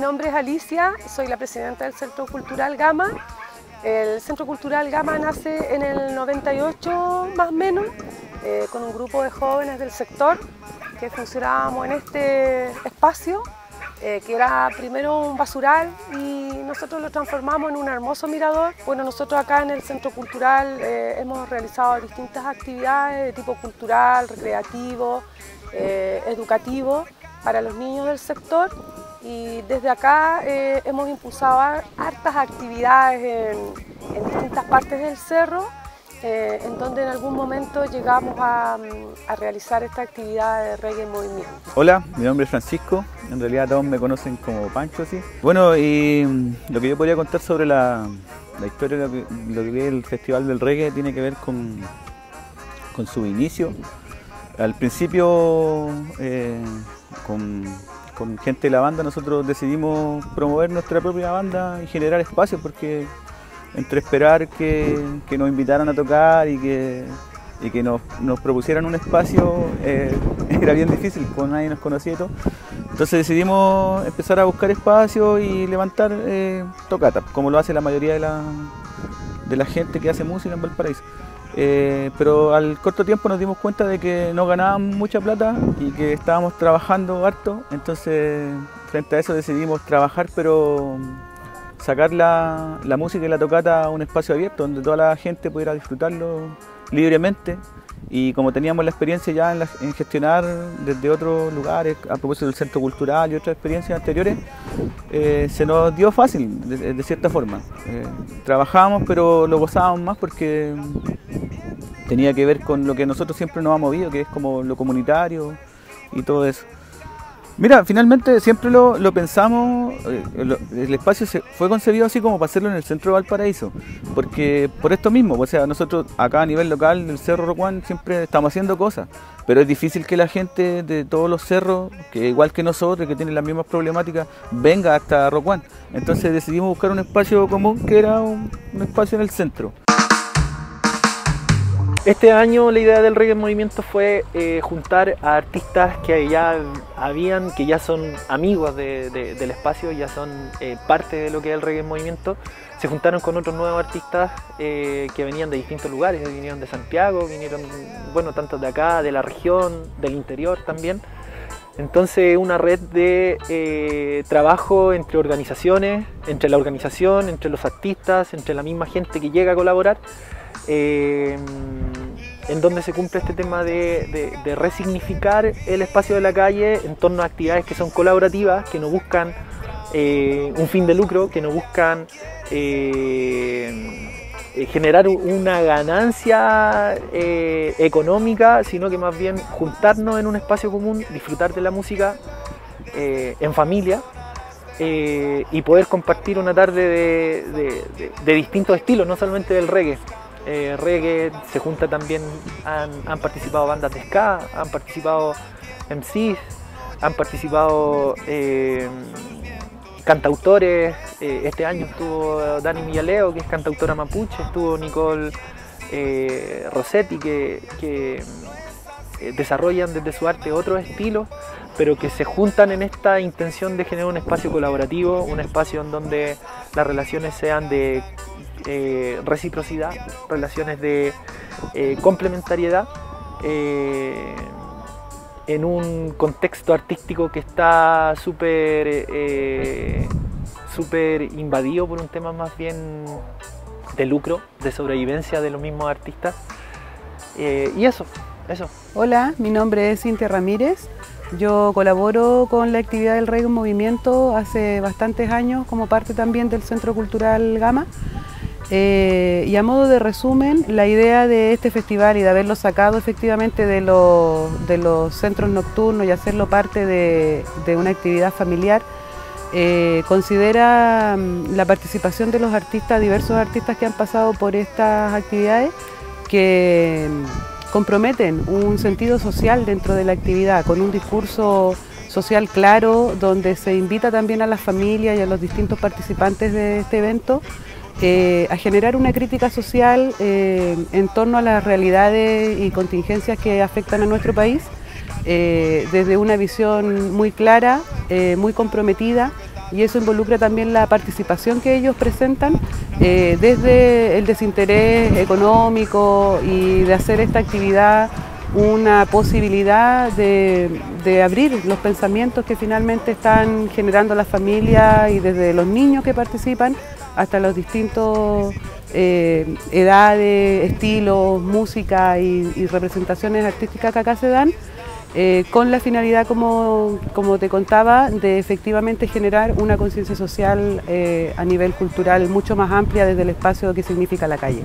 nombre es Alicia, soy la presidenta del Centro Cultural Gama. El Centro Cultural Gama nace en el 98 más o menos, eh, con un grupo de jóvenes del sector que funcionábamos en este espacio, eh, que era primero un basural y nosotros lo transformamos en un hermoso mirador. Bueno, nosotros acá en el Centro Cultural eh, hemos realizado distintas actividades de tipo cultural, recreativo, educativo para los niños del sector y desde acá eh, hemos impulsado hartas actividades en, distintas partes del cerro, eh, en donde en algún momento llegamos a, realizar esta actividad de reggae en movimiento. Hola, mi nombre es Francisco, en realidad todos me conocen como Pancho, ¿sí? Bueno, y mm, lo que yo podría contar sobre la, historia, que, lo que el Festival del Reggae tiene que ver con, con su inicio. Al principio, eh, con con gente de la banda nosotros decidimos promover nuestra propia banda y generar espacios porque entre esperar que, nos invitaran a tocar y que, que nos, propusieran un espacio eh, era bien difícil, pues nadie nos conocía y todo. Entonces decidimos empezar a buscar espacios y levantar eh, tocatas, como lo hace la mayoría de la, de la gente que hace música en Valparaíso. Eh, pero al corto tiempo nos dimos cuenta de que no ganábamos mucha plata y que estábamos trabajando harto, entonces frente a eso decidimos trabajar pero sacar la, la música y la tocata a un espacio abierto donde toda la gente pudiera disfrutarlo libremente y como teníamos la experiencia ya en, gestionar desde otros lugares, a propósito del centro cultural y otras experiencias anteriores, eh, se nos dio fácil, de, cierta forma. Eh, trabajábamos, pero lo gozábamos más porque tenía que ver con lo que nosotros siempre nos ha movido, que es como lo comunitario y todo eso. Mira, finalmente siempre lo, pensamos, eh, el espacio fue concebido así como para hacerlo en el centro de Valparaíso, porque por esto mismo, o sea, nosotros acá a nivel local del Cerro Rocuán siempre estamos haciendo cosas, pero es difícil que la gente de todos los cerros, que igual que nosotros, que tienen las mismas problemáticas, venga hasta Rocuán. Entonces decidimos buscar un espacio común que era un espacio en el centro. Este año la idea del reggae en movimiento fue eh, juntar a artistas que ya habían, que ya son amigos del espacio, ya son eh, parte de lo que es el reggae en movimiento. Se juntaron con otros nuevos artistas eh, que venían de distintos lugares, vinieron de Santiago, vinieron, bueno, tanto de acá, de la región, del interior también. Entonces una red de trabajo entre organizaciones, entre la organización, entre los artistas, entre la misma gente que llega a colaborar en donde se cumple este tema de, resignificar el espacio de la calle en torno a actividades que son colaborativas, que no buscan eh, un fin de lucro, que no buscan eh, generar una ganancia eh, económica, sino que más bien juntarnos en un espacio común, disfrutar de la música en familia. y poder compartir una tarde de distintos estilos, no solamente del reggae, eh, reggae, se junta también, han, participado bandas de ska, han participado MCs, han participado eh, cantautores, eh, este año estuvo Dani Millaleo, que es cantautora mapuche, estuvo Nicole Rossetti, que, desarrollan desde su arte otros estilos, pero que se juntan en esta intención de generar un espacio colaborativo, un espacio en donde las relaciones sean de eh, reciprocidad, relaciones de eh, complementariedad eh, en un contexto artístico que está súper súper invadido por un tema más bien de lucro, de sobrevivencia de los mismos artistas. y eso, eso. Hola, mi nombre es Cintia Ramírez. Yo colaboro con la actividad del Rey Movimiento hace bastantes años como parte también del Centro Cultural Gama. Eh, y a modo de resumen, la idea de este festival y de haberlo sacado efectivamente de, los centros nocturnos y hacerlo parte de, una actividad familiar, eh, considera mm, la participación de los artistas, diversos artistas que han pasado por estas actividades, que mm, comprometen un sentido social dentro de la actividad, con un discurso social claro, donde se invita también a las familias y a los distintos participantes de este evento eh, a generar una crítica social eh, en torno a las realidades y contingencias que afectan a nuestro país, eh, desde una visión muy clara, muy comprometida y eso involucra también la participación que ellos presentan desde el desinterés económico y de hacer esta actividad una posibilidad de, abrir los pensamientos que finalmente están generando las familias y desde los niños que participan hasta los distintos eh, edades, estilos, música y, representaciones artísticas que acá se dan, eh, con la finalidad, como, como, te contaba, de efectivamente generar una conciencia social eh, a nivel cultural mucho más amplia desde el espacio que significa la calle.